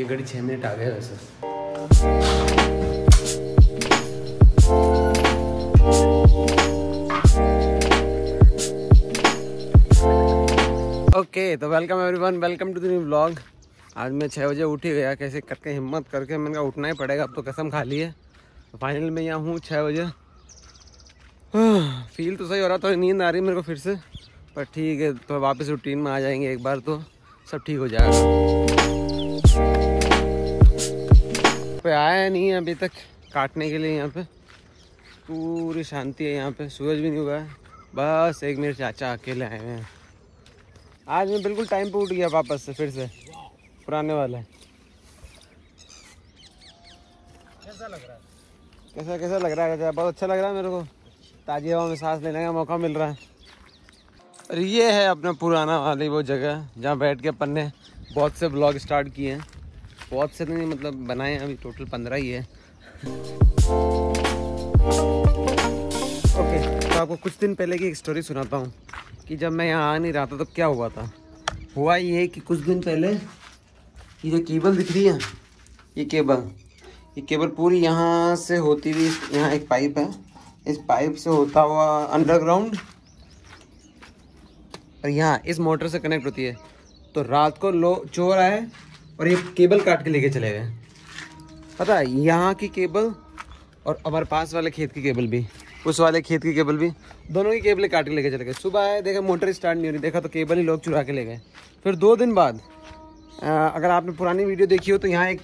ये घड़ी छः मिनट आ गया वैसे। ओके तो welcome everyone welcome to the new vlog आज मैं छः बजे उठ ही गया, कैसे करके हिम्मत करके मैंने कहा उठना ही पड़ेगा, अब तो कसम खा ली है। तो फाइनल में यहाँ हूँ छः बजे। फील तो सही हो रहा था, नींद आ रही है मेरे को फिर से। पर ठीक है तो वापस रूटीन में आ जाएँगे एक बार तो सब ठीक हो जाएगा। कोई आया नहीं है अभी तक काटने के लिए यहाँ पे। पूरी शांति है यहाँ पे सूरज भी नहीं हुआ है। बस एक मेरे चाचा अकेले आए हुए हैं। आज मैं बिल्कुल टाइम पे उठ गया वापस से फिर से। पुराने वाले कैसा लग रहा है? कैसा कैसा लग रहा है? बहुत अच्छा लग रहा है मेरे को। ताज़ी हवा में सांस लेने का मौका मिल रहा है। और ये है अपना पुराना वाली वो जगह जहाँ बैठ के अपन ने बहुत से ब्लॉग स्टार्ट किए हैं। बहुत से नहीं मतलब बनाए अभी टोटल पंद्रह ही है। ओके तो आपको कुछ दिन पहले की एक स्टोरी सुनाता हूँ, कि जब मैं यहाँ आ नहीं रहा था तो क्या हुआ था? हुआ ये कि कुछ दिन पहले ये जो केबल दिख रही है, ये केबल ये केबल पूरी यहाँ से होती हुई, यहाँ एक पाइप है। इस पाइप से होता हुआ अंडरग्राउंड और यहाँ इस मोटर से कनेक्ट होती है। तो रात को लो, चोर आए और ये केबल काट के लेके चले गए। पता है, यहाँ की केबल और हमारे पास वाले खेत की केबल भी, उस वाले खेत की केबल भी, दोनों की केबलें काट के लेके चले गए। सुबह आए, देखा मोटर स्टार्ट नहीं हो रही, देखा तो केबल ही लोग चुरा के ले गए। फिर दो दिन बाद अगर आपने पुरानी वीडियो देखी हो तो यहाँ एक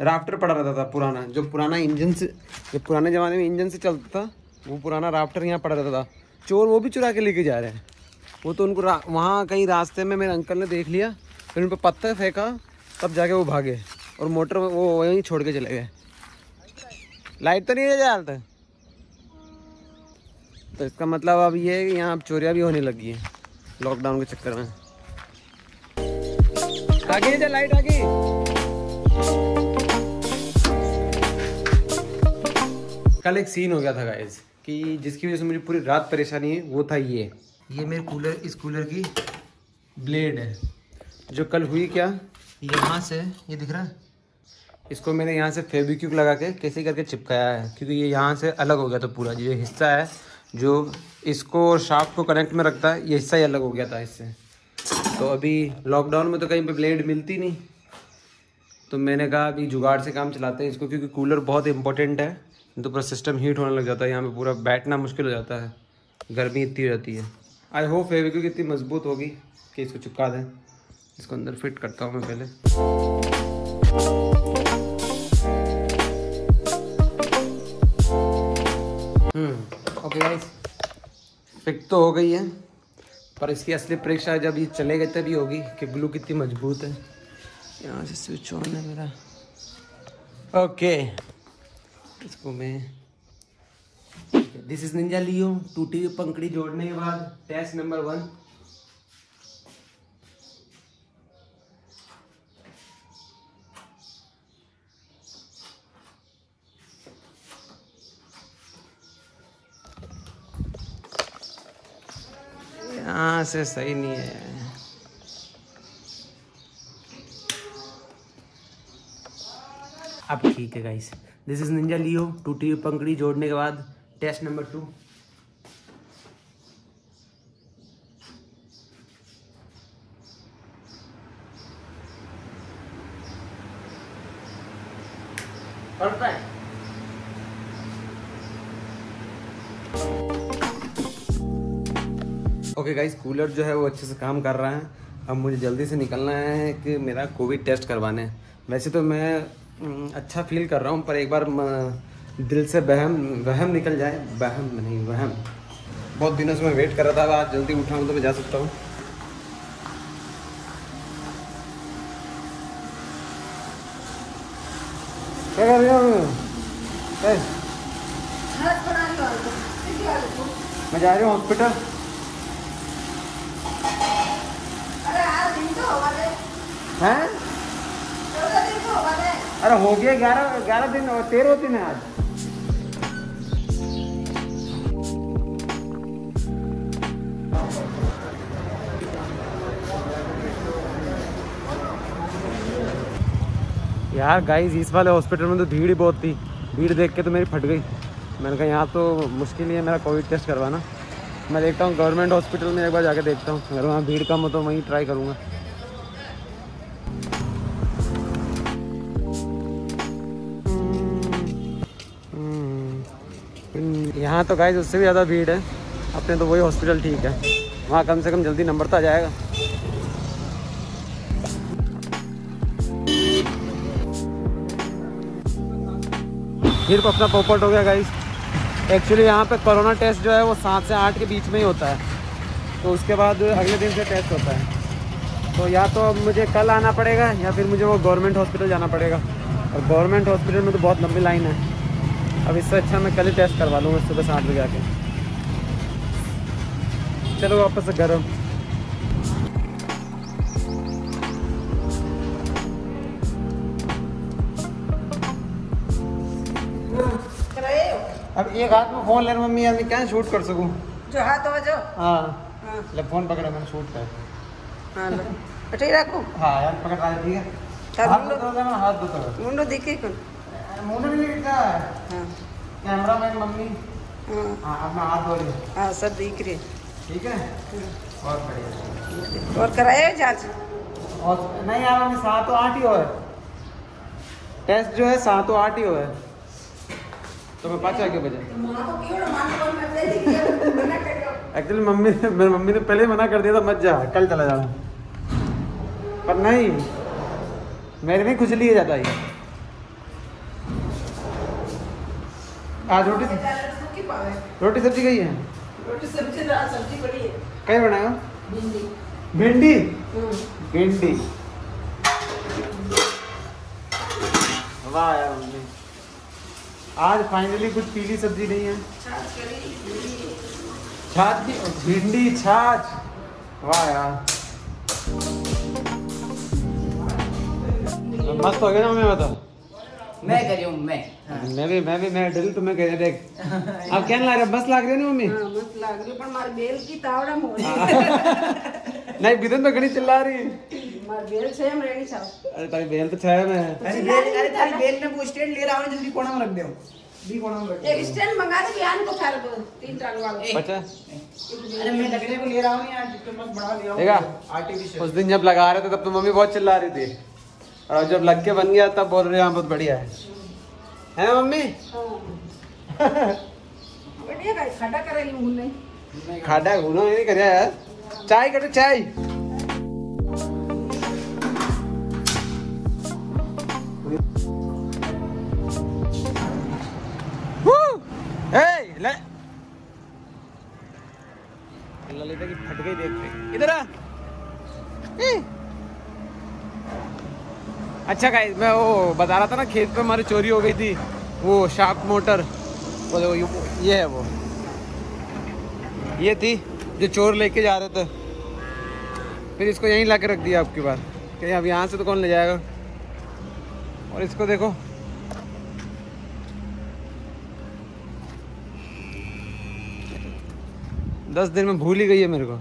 राफ्टर पड़ा रहता था पुराना, जो पुराना इंजन से, जो पुराने ज़माने में इंजन से चलता था, वो पुराना राफ्टर यहाँ पड़ा रहता था। चोर वो भी चुरा के लेके जा रहे हैं। वो तो उनको वहाँ कहीं रास्ते में मेरे अंकल ने देख लिया फिर उन पर पत्थर फेंका, तब जाके वो भागे और मोटर वो वहीं छोड़ के चले गए। लाइट तो नहीं है जाल तक तो इसका मतलब अब ये है कि यहाँ अब चोरियाँ भी होने लगी हैं लॉकडाउन के चक्कर में। आगे जा लाइट आगे। कल एक सीन हो गया था गाइज़ कि जिसकी वजह से मुझे पूरी रात परेशानी है, वो था ये। ये मेरे कूलर इस कूलर की ब्लेड है। जो कल हुई क्या? यहाँ से ये दिख रहा है? इसको मैंने यहाँ से फेविक्विक लगा के कैसे करके चिपकाया है? क्योंकि ये यहाँ से अलग हो गया था पूरा ये हिस्सा है जो इसको और शाफ्ट को कनेक्ट में रखता है ये हिस्सा ही अलग हो गया था इससे। तो अभी लॉकडाउन में तो कहीं पे ब्लेड मिलती नहीं। तो मैंने कहा अभी जुगाड़ से काम चलाते हैं इसको क्योंकि कूलर बहुत इंपॉर्टेंट है। तो पूरा सिस्टम हीट होने लग जाता है यहाँ पे पूरा बैठना मुश्किल हो जाता है। गर्मी इतनी रहती है। आई होप फेविक्विक इतनी मज़बूत होगी कि इसको चिपका दें। इसको अंदर फिट करता हूँ मैं पहले। ओके गाइस फिट तो हो गई है, पर इसकी असली परीक्षा जब ये चलेगा तभी होगी कि ग्लू कितनी मज़बूत है। यहाँ से स्विच ऑन है मेरा। ओके इसको मैं दिस इज़ निंजा लियो टूटी हुई पंखड़ी जोड़ने के बाद टेस्ट नंबर वन यहाँ से सही नहीं है। अब ठीक है guys this is ninja Leo टूटी हुई पंखड़ी जोड़ने के बाद test number two perfect okay guys cooler जो है वो अच्छे से काम कर रहा है। अब मुझे जल्दी से निकलना है कि मेरा कोविड टेस्ट करवाने। हैं वैसे तो मैं अच्छा फील कर रहा हूँ पर एक बार दिल से बहम वहम निकल जाए। बहम नहीं वहम। बहुत दिनों से मैं वेट कर रहा था आज जल्दी उठाऊँ तो मैं जा सकता हूँ। क्या कर रही हो? मैं जा रही हूँ हॉस्पिटल हैं? अरे हो गया ग्यारह ग्यारह दिन और तेरह दिन है आज। यार गाइस इस वाले हॉस्पिटल में तो भीड़ ही बहुत थी। भीड़ देख के तो मेरी फट गई। मैंने कहा, यहाँ तो मुश्किल ही है मेरा कोविड टेस्ट करवाना। मैं देखता हूँ गवर्नमेंट हॉस्पिटल में एक बार जाके देखता हूँ। अगर वहाँ भीड़ कम हो तो वहीं ट्राई करूँगा। यहाँ तो गाइस उससे भी ज़्यादा भीड़ है। अपने तो वही हॉस्पिटल ठीक है। वहाँ कम से कम जल्दी नंबर तो आ जाएगा। फिर अपना पोपट हो गया गाइस एक्चुअली यहाँ पे कोरोना टेस्ट जो है, वो सात से आठ के बीच में ही होता है। तो उसके बाद अगले दिन से टेस्ट होता है। तो या तो अब मुझे कल आना पड़ेगा, या फिर मुझे वो गवर्नमेंट हॉस्पिटल जाना पड़ेगा। और गवर्नमेंट हॉस्पिटल में तो बहुत लंबी लाइन है। अब इससे अच्छा मैं कल ही टेस्ट करवा लूँगा सुबह सात बजे आके। चलो वापस घर अब एक हाथ में फ़ोन लेना मम्मी यार मैं क्या शूट कर सकूँ? जो हाथ हो जो। हाँ। हाँ। ले फ़ोन पकड़ा मैंने शूट कर। हाँ लो। पटई रखो। हाँ यार पकड़ रहा है ठीक है। हाथ दो हाथ दो मुंडो दिखे कौन? है मम्मी अपना हाथ धो रही सब दिख रहे ठीक है और बढ़िया और कराए जाँच और नहीं यार मम्मी सात तो आठ ही हो है टेस्ट जो है सात तो आठ ही हो है तो मैं पाँच आगे बजे एक्चुअली मम्मी ने मेरी मम्मी ने पहले ही मना कर दिया था मत जा कल चला जाना पर नहीं मेरे नहीं खुजली है ज़्यादा ही आज रोटी रोटी सब्ज़ी गई है? रोटी सब्ज़ी सब्ज़ी बड़ी है। कहीं बनाया? भिंडी। भिंडी? हम्म। भिंडी। वाह यार मम्मी। आज फाइनली कुछ पीली सब्ज़ी नहीं है। छाछ की भिंडी छाछ। वाह यार। मस्त हो गया ना मम्मी बता। मैं कर रही हूँ मैं। हाँ। मैं भी मैं भी मैं ड्रिल तुम्हें तो कह देख। अब क्या लाग रहा मस्त हाँ, लाग रही है मम्मी? हाँ, मस्त लाग रही पर मार बेल की तावड़ा मोरी नहीं बिदन तो घणी चिल्ला रही। मार बेल से हम रेडी अरे तारी बेल तो छाया में अरे बेल अरे तारी बेल ने वो स्टैंड ले रहा हूँ जल्दी कोना में रख दे। भी कोना में रख एक स्टैंड मंगा दे यान को खैर तीन टांग वाला। बच्चा। अरे मैं लगने को ले रहा हूँ यार जितना बड़ा ले आऊँ आर्टिफिशियल उस दिन जब लगा रहे थे तब तो मम्मी बहुत चिल्ला रही थी। और जब लग के बन गया तब बोल रहे हैं बहुत बढ़िया है। है मम्मी? हाँ बढ़िया खाडा मुँह नहीं। खाडा घूनो नहीं कर यार। चाय करो चाय। अच्छा गाइस मैं वो बता रहा था ना खेत पे हमारी चोरी हो गई थी वो शार्प मोटर वो देखो, ये है वो। ये थी जो चोर लेके जा रहे थे। फिर इसको यहीं ला के रख दिया आपकी बार कहीं अब यहाँ से तो कौन ले जाएगा? और इसको देखो। दस दिन में भूल ही गई है मेरे को।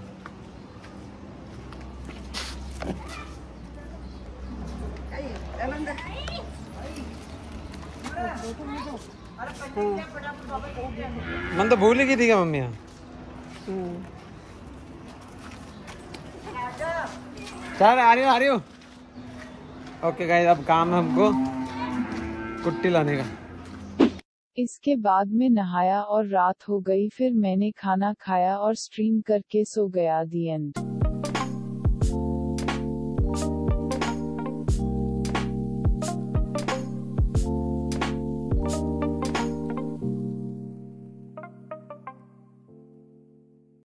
मन तो भूल ही थी क्या मम्मी चल, आ रही हो, आ रही हो। ओके गाइस अब काम है हमको कुट्टी लाने का। इसके बाद में नहाया और रात हो गई, फिर मैंने खाना खाया और स्ट्रीम करके सो गया दी एंड